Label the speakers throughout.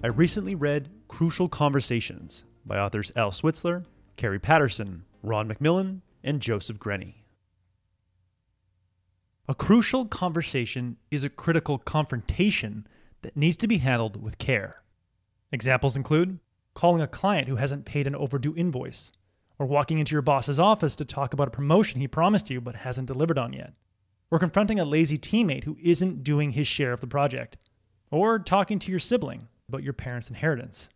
Speaker 1: I recently read Crucial Conversations by authors Al Switzler, Kerry Patterson, Ron McMillan, and Joseph Grenny. A crucial conversation is a critical confrontation that needs to be handled with care. Examples include calling a client who hasn't paid an overdue invoice, or walking into your boss's office to talk about a promotion he promised you but hasn't delivered on yet, or confronting a lazy teammate who isn't doing his share of the project, or talking to your sibling about your parents' inheritance.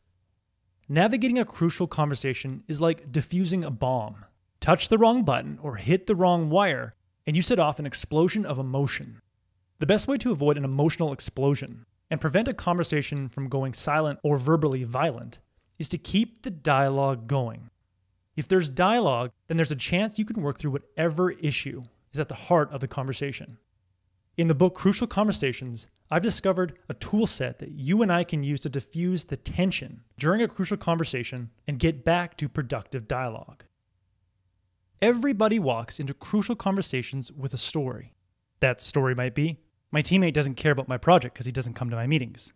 Speaker 1: Navigating a crucial conversation is like diffusing a bomb. Touch the wrong button or hit the wrong wire, and you set off an explosion of emotion. The best way to avoid an emotional explosion and prevent a conversation from going silent or verbally violent is to keep the dialogue going. If there's dialogue, then there's a chance you can work through whatever issue is at the heart of the conversation. In the book Crucial Conversations, I've discovered a tool set that you and I can use to diffuse the tension during a crucial conversation and get back to productive dialogue. Everybody walks into crucial conversations with a story. That story might be my teammate doesn't care about my project because he doesn't come to my meetings.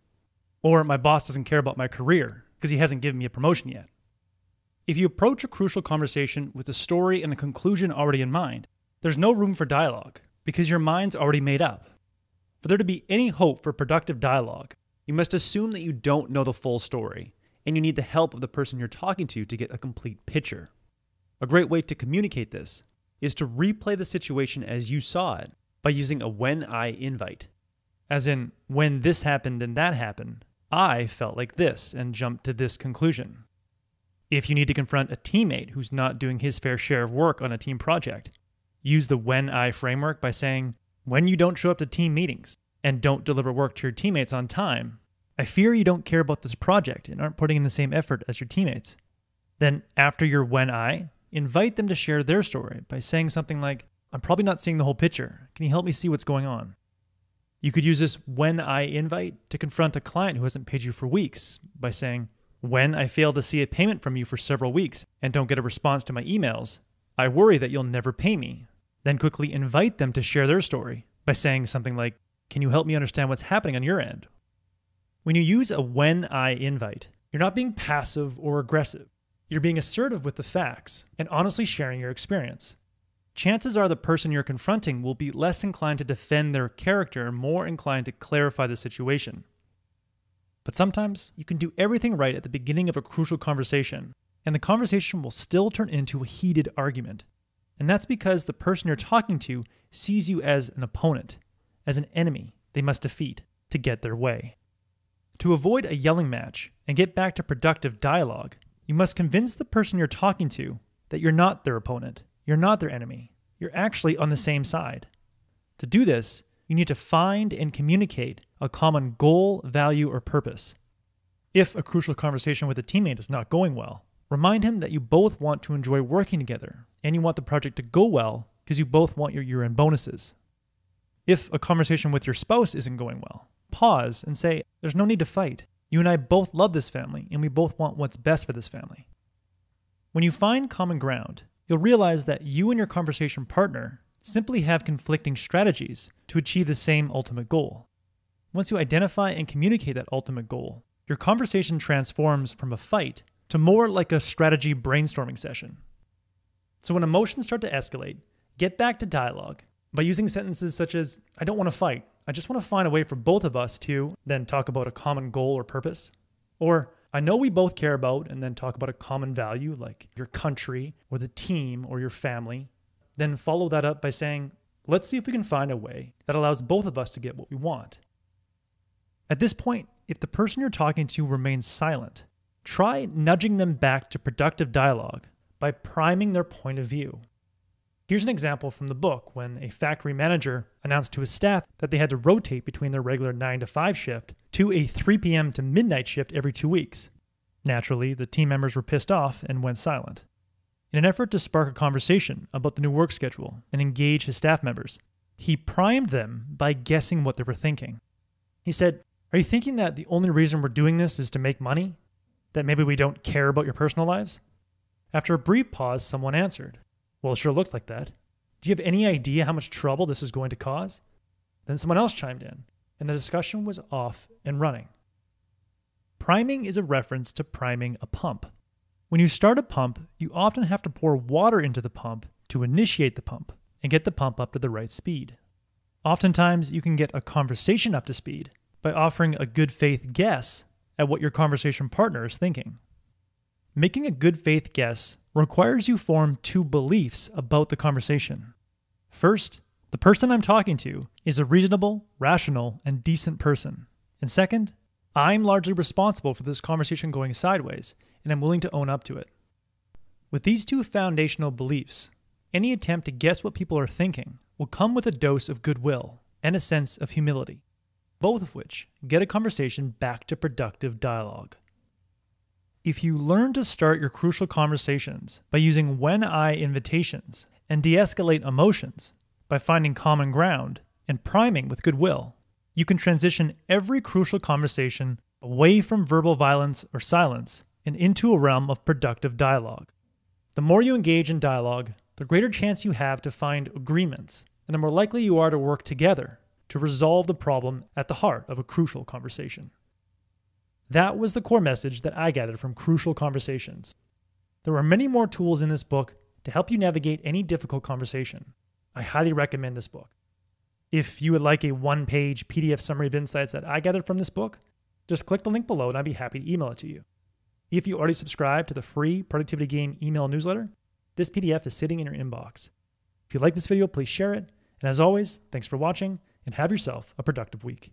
Speaker 1: Or my boss doesn't care about my career because he hasn't given me a promotion yet. If you approach a crucial conversation with a story and a conclusion already in mind, there's no room for dialogue because your mind's already made up. For there to be any hope for productive dialogue, you must assume that you don't know the full story and you need the help of the person you're talking to to get a complete picture. A great way to communicate this is to replay the situation as you saw it by using a when I invite. As in, when this happened and that happened, I felt like this and jumped to this conclusion. If you need to confront a teammate who's not doing his fair share of work on a team project, use the when I framework by saying, when you don't show up to team meetings and don't deliver work to your teammates on time, I fear you don't care about this project and aren't putting in the same effort as your teammates. Then, after your when I, invite them to share their story by saying something like, I'm probably not seeing the whole picture. Can you help me see what's going on? You could use this when I invite to confront a client who hasn't paid you for weeks by saying, When I fail to see a payment from you for several weeks and don't get a response to my emails, I worry that you'll never pay me then quickly invite them to share their story by saying something like, Can you help me understand what's happening on your end? When you use a when I invite, you're not being passive or aggressive. You're being assertive with the facts and honestly sharing your experience. Chances are the person you're confronting will be less inclined to defend their character and more inclined to clarify the situation. But sometimes you can do everything right at the beginning of a crucial conversation, and the conversation will still turn into a heated argument. And that's because the person you're talking to sees you as an opponent, as an enemy they must defeat to get their way. To avoid a yelling match and get back to productive dialogue, you must convince the person you're talking to that you're not their opponent, you're not their enemy, you're actually on the same side. To do this, you need to find and communicate a common goal, value, or purpose. If a crucial conversation with a teammate is not going well, remind him that you both want to enjoy working together and you want the project to go well because you both want your year end bonuses. If a conversation with your spouse isn't going well, pause and say, There's no need to fight. You and I both love this family, and we both want what's best for this family. When you find common ground, you'll realize that you and your conversation partner simply have conflicting strategies to achieve the same ultimate goal. Once you identify and communicate that ultimate goal, your conversation transforms from a fight to more like a strategy brainstorming session. So when emotions start to escalate, get back to dialogue by using sentences such as, I don't want to fight. I just want to find a way for both of us to then talk about a common goal or purpose. Or, I know we both care about, and then talk about a common value like your country or the team or your family. Then follow that up by saying, let's see if we can find a way that allows both of us to get what we want. At this point, if the person you're talking to remains silent, try nudging them back to productive dialogue by priming their point of view. Here's an example from the book when a factory manager announced to his staff that they had to rotate between their regular 9 to 5 shift to a 3 p.m. to midnight shift every two weeks. Naturally, the team members were pissed off and went silent. In an effort to spark a conversation about the new work schedule and engage his staff members, he primed them by guessing what they were thinking. He said, Are you thinking that the only reason we're doing this is to make money? That maybe we don't care about your personal lives? After a brief pause, someone answered, Well, it sure looks like that. Do you have any idea how much trouble this is going to cause? Then someone else chimed in, and the discussion was off and running. Priming is a reference to priming a pump. When you start a pump, you often have to pour water into the pump to initiate the pump and get the pump up to the right speed. Oftentimes, you can get a conversation up to speed by offering a good faith guess at what your conversation partner is thinking. Making a good faith guess requires you form two beliefs about the conversation. First, the person I'm talking to is a reasonable, rational, and decent person. And second, I'm largely responsible for this conversation going sideways, and I'm willing to own up to it. With these two foundational beliefs, any attempt to guess what people are thinking will come with a dose of goodwill and a sense of humility, both of which get a conversation back to productive dialogue. If you learn to start your crucial conversations by using when I invitations and de escalate emotions by finding common ground and priming with goodwill, you can transition every crucial conversation away from verbal violence or silence and into a realm of productive dialogue. The more you engage in dialogue, the greater chance you have to find agreements, and the more likely you are to work together to resolve the problem at the heart of a crucial conversation. That was the core message that I gathered from Crucial Conversations. There are many more tools in this book to help you navigate any difficult conversation. I highly recommend this book. If you would like a one page PDF summary of insights that I gathered from this book, just click the link below and I'd be happy to email it to you. If you already subscribe to the free Productivity Game email newsletter, this PDF is sitting in your inbox. If you like this video, please share it. And as always, thanks for watching and have yourself a productive week.